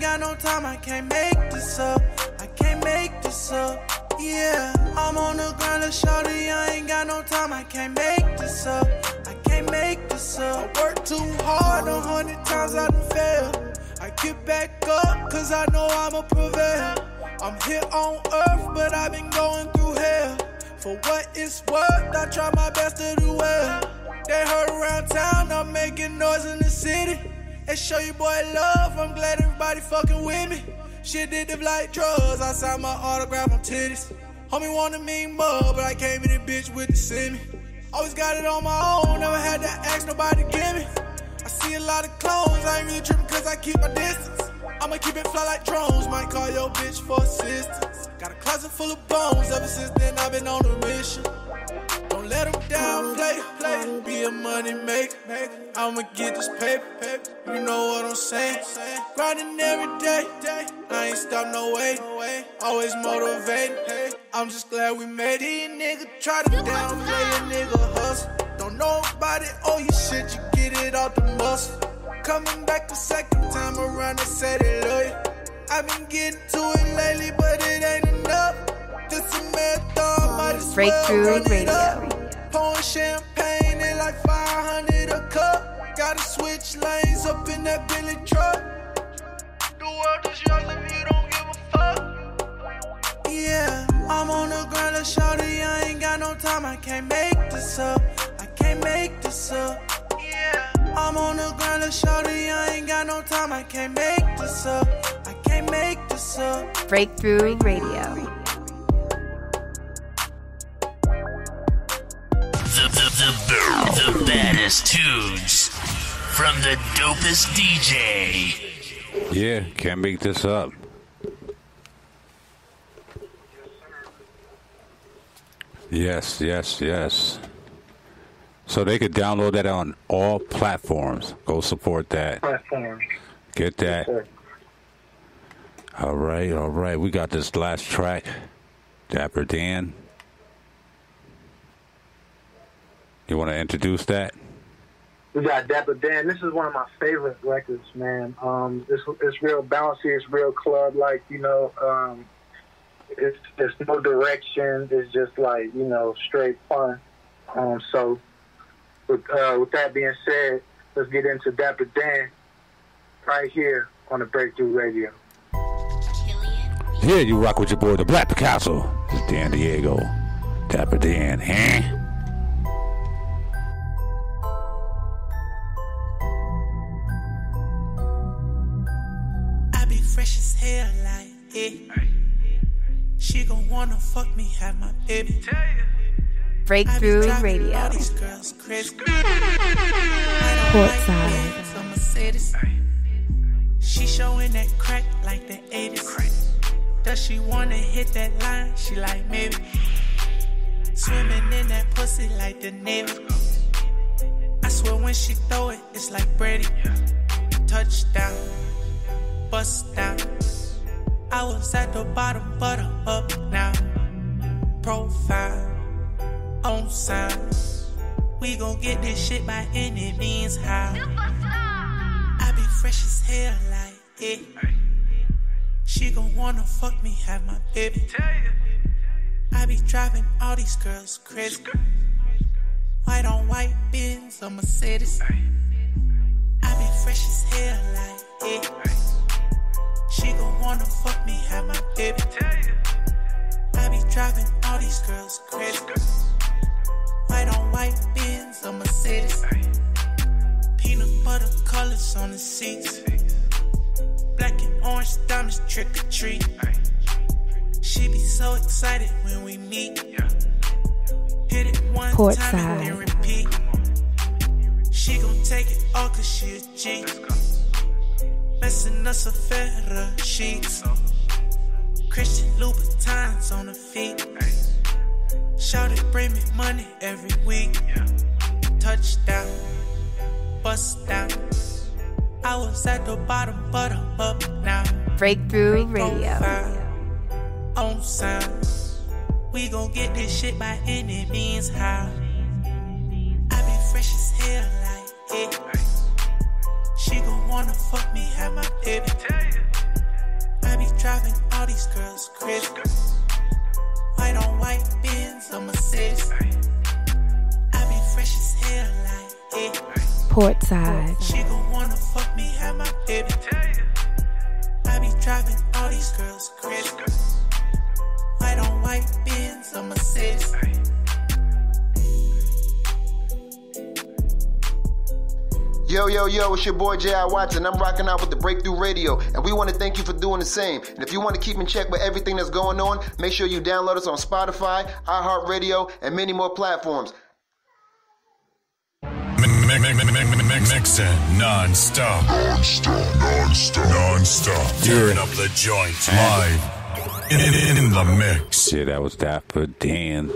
ain't got no time, I can't make this up. I can't make this up. Yeah, I'm on the ground, let shawty, I ain't got no time, I can't make this up. I can't make this up. I work too hard, a hundred times I done failed. I get back up, cause I know I'ma prevail. I'm here on earth, but I've been going through hell. For what it's worth, I try my best to do well. They heard around town, I'm making noise in the city. And show you boy love, I'm glad everybody fucking with me. Shit did them like drugs, I signed my autograph on titties. Homie wanted me more, but I came in this bitch with the semi. Always got it on my own, never had to ask nobody to give me. I see a lot of clones, I ain't really tripping cause I keep my distance. I'ma keep it fly like drones, might call your bitch for assistance. Got a closet full of bones, ever since then I've been on a mission. Let them down, play, play, be a money maker. I'ma get this paper, paper. You know what I'm saying? Grinding every day. I ain't stop no way, always motivated. I'm just glad we made it. Nigga try to downplay a nigga hustle. Don't know about it, oh you shit, you get it out the muscle. Coming back the second time around, I said it, love. I've been getting to it lately, but it ain't enough. This a marathon, might as Breakthrough well Radio. Pouring champagne in like 500 a cup. Gotta switch lanes up in that Billy truck. The world is yours if you don't give a fuck. Yeah, I'm on the I ain't got no time, I can't make this up. I can't make this up. Yeah, I'm on the I ain't got no time, I can't make this up. I can't make this up. Breakthrough Radio. The, the, the, the baddest tunes from the dopest DJ. Yeah, can't make this up. Yes, yes, yes. So they could download that on all platforms. Go support that. platforms. Get that. Sure. All right, all right. We got this last track. Dapper Dan. You want to introduce that? We got Dapper Dan. This is one of my favorite records, man. Um, it's it's real bouncy. It's real club like. You know, um, it's there's no direction. It's just like you know straight fun. Um, so with uh, with that being said, let's get into Dapper Dan right here on the Breakthrough Radio. Here you rock with your boy, the Black Picasso. It's Dan Diego. Dapper Dan, huh? Eh. She gon' wanna fuck me, have my baby. Breakthrough Radio. all these girls crazy. Portside. She showing that crack like the 80s. Does she wanna hit that line? She like maybe. Swimming in that pussy like the Navy. I swear when she throw it, it's like Brady. Touchdown, bust down. I was at the bottom, but I'm up now. Profile, on signs. We gon' get this shit by any means how. I be fresh as hell, like, eh. She gon' wanna fuck me, have my baby. I be driving all these girls crazy. White on white Benz or Mercedes. I be fresh as hell, like, eh. She gon' wanna fuck me, have my baby. I be driving all these girls crazy. White on white Benz or Mercedes. Peanut butter colors on the seats. Black and orange diamonds trick or treat. She be so excited when we meet. Hit it one time Portside. and then repeat. She gon' take it all cause she a G. Messing us a Ferrari sheets. Christian Louboutins on the feet. Shout it, bring me money every week. Touchdown, bust down. I was at the bottom, but I'm up now. Breakthrough Radio. On sound. We gon' get this shit by any means how. I be fresh as hell, like, eh. She gon' wanna fuck me, have my baby. these girls crib. White on white Benz, a Mercedes. I be fresh as hell, like, yeah. Portside. She gon' wanna fuck me, have my baby. I be driving all these girls Yo, yo, yo, it's your boy J.I. Watson. I'm rocking out with the Breakthrough Radio, and we want to thank you for doing the same. And if you want to keep in check with everything that's going on, make sure you download us on Spotify, iHeartRadio, and many more platforms. Mixing non-stop. Non-stop. Non-stop. Non-stop. Turn up the joint live. In, in, in the mix. Yeah, that was that for Dan.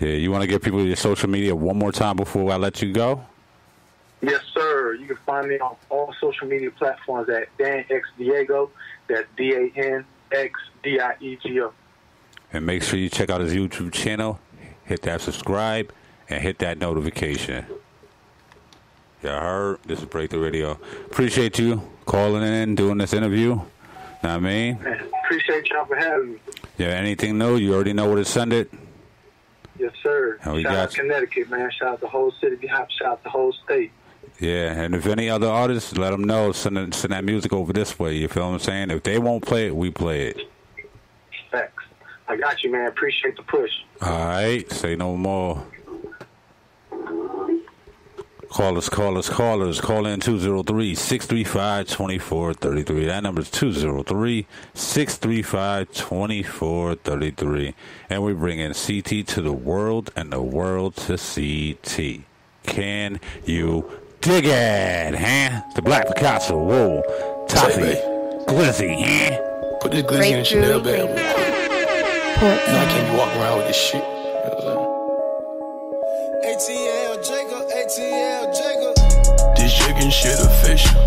Yeah, you want to give people your social media one more time before I let you go? Yes, sir. You can find me on all social media platforms at Dan X Diego. That's D A N X D I E G O. And make sure you check out his YouTube channel. Hit that subscribe and hit that notification. Y'all heard? This is Breakthrough Radio. Appreciate you calling in, doing this interview. Know what I mean? Appreciate y'all for having me. Yeah, anything new? You already know where to send it. Sir. Oh, we Shout got out. Connecticut, man. Shout out the whole city. Shout out the whole state. Yeah, and if any other artists, let them know. Send, send that music over this way. You feel what I'm saying? If they won't play it, we play it. Facts. I got you, man. Appreciate the push. All right, say no more. Call us, call us, call us. Call in 203 635 2433. That number is 203 635 2433. And we bring in CT to the world and the world to CT. Can you dig it, huh? The Black Picasso, whoa. Toffee, babe. glizzy, huh? Put this glizzy in the Chanel Breakthrough bag. No, I can't be walking around with this shit. This chicken shit official.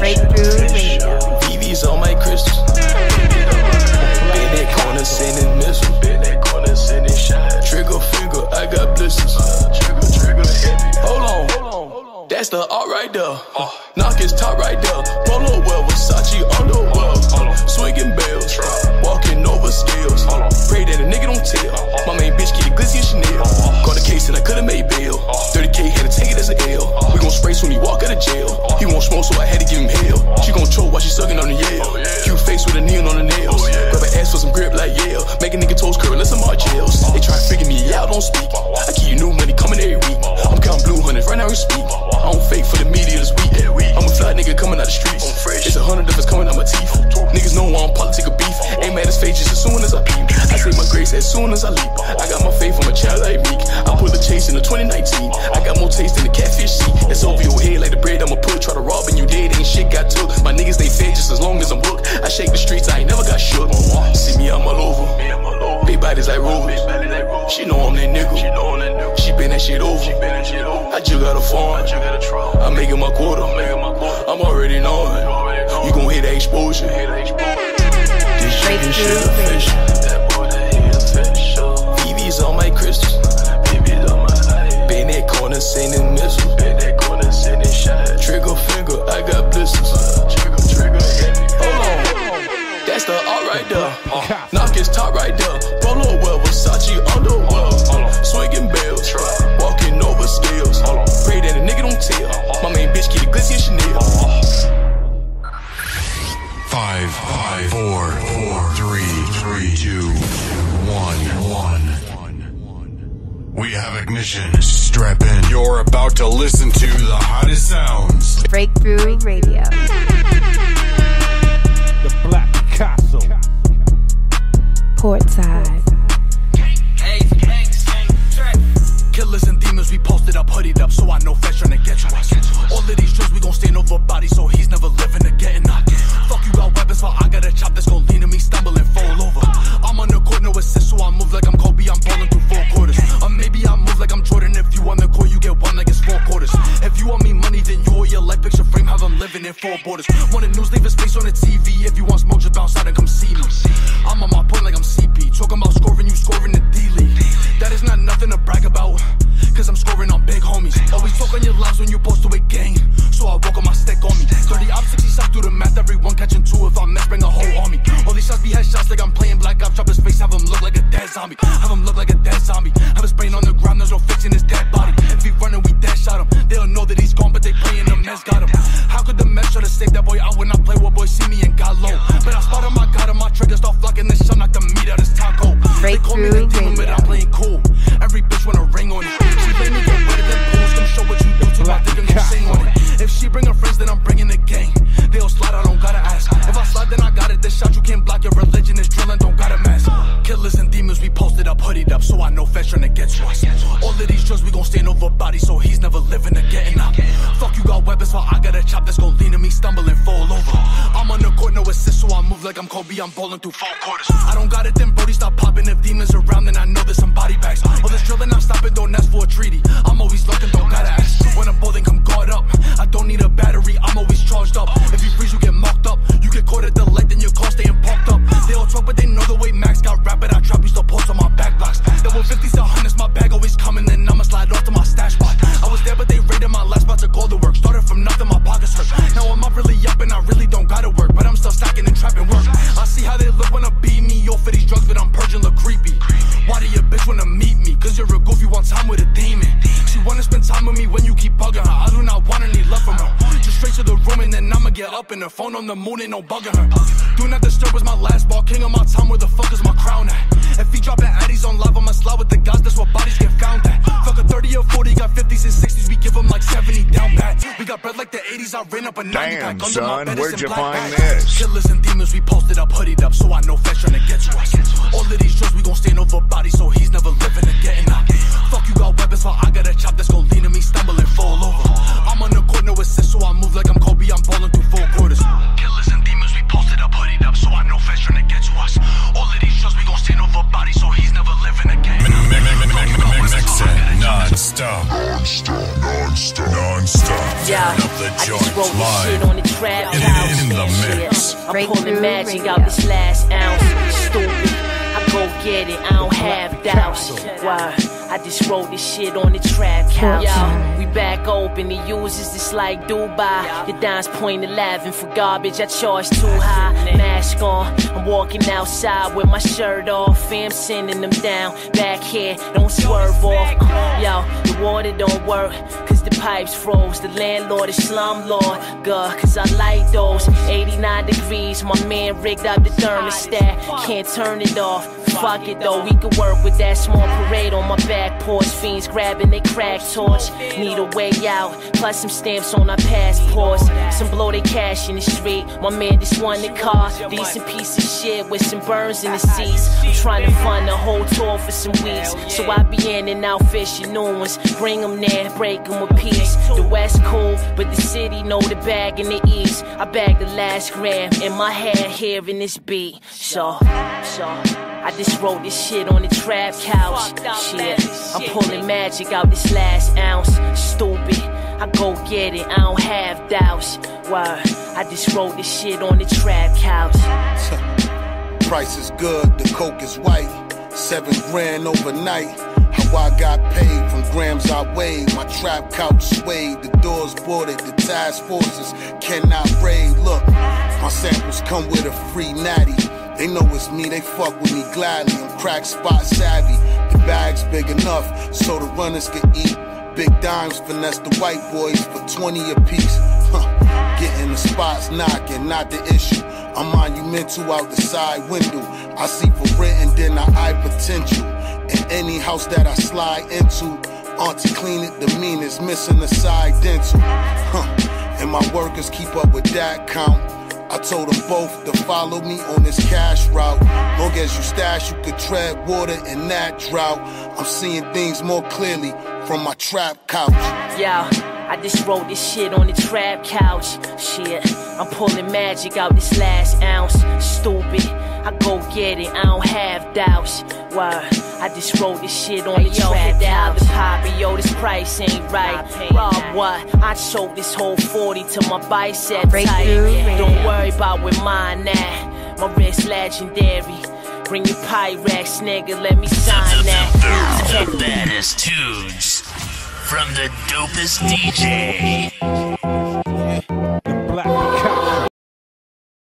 Breakthrough Radio. VV's on my crystals. Been that corner sending missiles. Been that corner sending shots. Trigger finger, I got blisters. Trigger, trigger, Hold on, hold on. That's the art right there. Uh. Knock his top right there. Polo soon as I leap. I got my faith from a child like Meek. I put the chase in the 2019. I got more taste than the catfish seat. It's over your head like the bread I'ma put. Try to rob and you dead, ain't shit got took. My niggas they fed just as long as I'm booked. I shake the streets, I ain't never got shook. See me, I'm all over. Big bodies like rovers. She know I'm that nigga. She been that shit over. I just got a farm. I'm making my quota. I'm already knowing. You gon' hit the exposure. This chicken shit official. VV's on my crystals. BB's on my eye. Been that corner sending missiles. Trigger finger, I got blisters. Trigger, trigger, Hold on. That's the art right there. Knock his top right there. Polo well, Versace underwear. Have. Strap in. You're about to listen to the hottest sounds. Breakthrough Radio. The Black Picasso. Portside. They I'm Kobe, I'm bowling through four quarters. I don't got it, then Brody stop popping. If demons around, then I know there's some body bags. All this drilling, I'm stopping, don't ask for a treaty. I'm always looking, don't gotta ask. When I'm bowling, come guard up. I don't need a battery, I'm always charged up. If you freeze, you get mocked up. You get caught at the light, then your car staying parked up. They all talk, but they know the way Max got rapid. I drop, you still post on my back blocks. Double 50s to hundreds, my bag always coming, then I'ma slide off to my stash spot. I was there, but they raided my last spot to go to work. Started from nothing, my pockets hurt. Now I'm up really up, on the moon ain't no bugging her. Damn, pack under son, where'd you find this? Killers and demons, we posted up, hooded up, so I know feds trying to get to us. All of these drugs, we gon' stand over body, so he's never living or getting up. Fuck, you got weapons, while I got a chop that's gon' lean to me, stumble and fall over. I'm on the court, no assist, so I move like I'm Kobe, I'm ballin' through four quarters. Killers and demons, we posted up, hooded up, so I know feds trying to get to us. All of these drugs, we gon' stand over body, so he's never living or getting up. Mixing non-stop. Non-stop. Non-stop. Non-stop. Yeah, up the I just joint wrote this shit live. on the trap In- house. in the mix. Yeah, I'm pulling magic out this last ounce. Stupid. I go get it, I don't have doubts. Why? I just wrote this shit on the trap couch. Yo, we back open, the users just like Dubai. Your dimes point 11 for garbage, I charge too high. Mask on, I'm walking outside with my shirt off. Fam sending them down, back here, don't swerve off. Uh, yo, the water don't work, cause the pipes froze. The landlord is slumlord, God, cause I like those. 89 degrees, my man rigged up the thermostat. Can't turn it off. Fuck it though, we could work with that small parade on my back porch. Fiends grabbing they crack torch. Need a way out, plus some stamps on our passports. Some blow they cash in the street. My man just won the car. Decent piece of shit with some burns in the seats. I'm trying to fund the whole tour for some weeks. So I be in and out fishing new ones. Bring them there, break them with peace. The West cool, but the city know the bag in the East. I bag the last gram in my head hearing this beat. So, so. I just wrote this shit on the trap couch. Shit, I'm pulling magic out this last ounce. Stupid, I go get it, I don't have doubts. Why? I just wrote this shit on the trap couch. Price is good, the coke is white. Seven grand overnight. I got paid from grams I weighed. My trap couch swayed, the doors boarded, the task forces cannot raid. Look, my samples come with a free natty. They know it's me, they fuck with me gladly. I'm crack spot savvy. The bag's big enough so the runners can eat. Big dimes finesse the white boys for 20 apiece. Huh. Getting the spots knocking, not the issue. I'm monumental out the side window. I see for rent and then I eye potential. In any house that I slide into, Auntie clean it, the meanest, missing the side dental. Huh. And my workers keep up with that count. I told them both to follow me on this cash route. Long as you stash, you could tread water in that drought. I'm seeing things more clearly from my trap couch. Yeah, I just wrote this shit on the trap couch. Shit, I'm pulling magic out this last ounce. Stupid, I go get it, I don't have doubts. Why? I just wrote this shit on the trap couch. The poppy, yo, this price ain't right. Rob what? I choked this whole 40 to my bicep tight. Breakthrough Don't Radio. worry about where mine at. My wrist legendary. Bring your Pyrex, nigga, let me sign that. The baddest tunes from the dopest DJ.